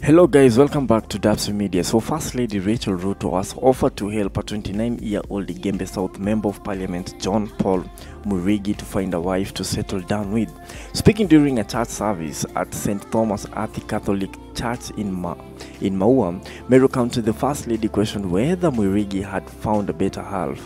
Hello, guys, welcome back to Dapsy Media. So, First Lady Rachel Ruto was offered to help a 29 year old Igembe South Member of Parliament John Paul Mwirigi to find a wife to settle down with. Speaking during a church service at St. Thomas Athi Catholic Church in, Ma- in Maua, Meru County, the First Lady questioned whether Mwirigi had found a better half.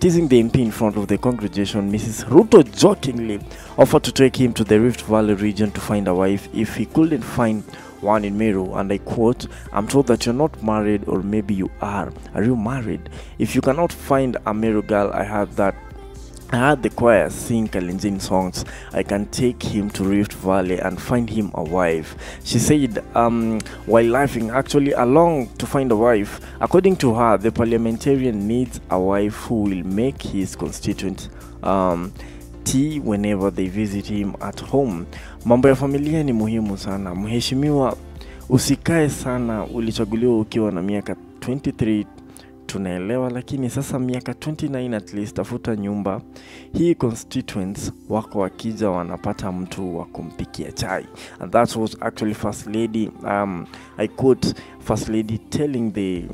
Teasing the MP in front of the congregation, Mrs. Ruto jokingly offered to take him to the Rift Valley region to find a wife if he couldn't find one in Meru, and I quote, I'm told that you're not married, or maybe you are. Are you married? If you cannot find a Meru girl, I heard that. I heard the choir sing Kalenjin songs. I can take him to Rift Valley and find him a wife. She said, um, while laughing, actually, along to find a wife. According to her, the parliamentarian needs a wife who will make his constituent um, tea whenever they visit him at home. Mambo ya familia ni muhimu sana. Mheshimiwa, usikae sana. Ulichaguliwa ukiwa na miaka 23 tunaelewa, lakini sasa miaka 29 at least, tafuta nyumba hii. Constituents wako wakija wanapata mtu wa kumpikia chai, and that was actually first lady. Um, I quote first lady telling the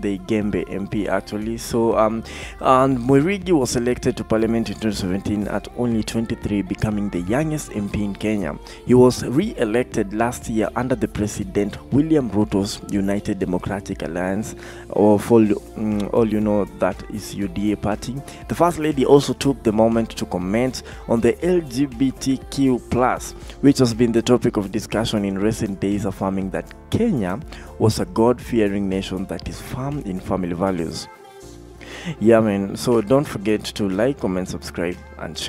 the Igembe MP actually. So um, and Mwirigi was elected to parliament in 2017 at only 23, becoming the youngest MP in Kenya. He was re-elected last year under the President William Ruto's United Democratic Alliance, or for mm, all you know, that is UDA party. The First Lady also took the moment to comment on the LGBTQ plus, which has been the topic of discussion in recent days, affirming that Kenya was a God-fearing nation that is firm in family values. Yeah, man. So don't forget to like, comment, subscribe, and share.